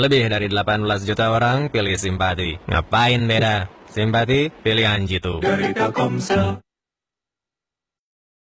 Lebih dari 18 juta orang pilih simpati. Ngapain beda? Simpati pilihan jitu. Dari Telkomsel